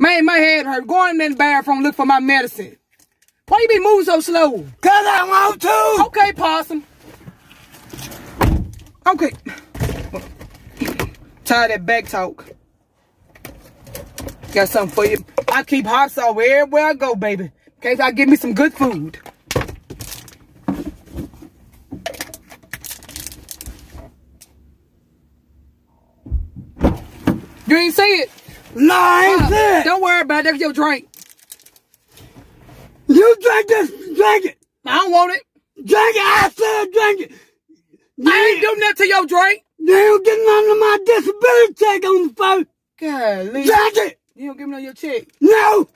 Man, my head hurt. Go in the bathroom, look for my medicine. Why you be moving so slow? Cause I want to. Okay, possum. Okay. Tired that back talk. Got something for you. I keep hot sauce everywhere I go, baby. In case I give me some good food. You ain't see it. No, I ain't said. Don't worry about it. That's your drink. You drink this, drink it. I don't want it. Drink it, I said drink it. I ain't do nothing to your drink. You ain't getting none of my disability check on the phone. Golly. Drink it. You don't give me no your check. No.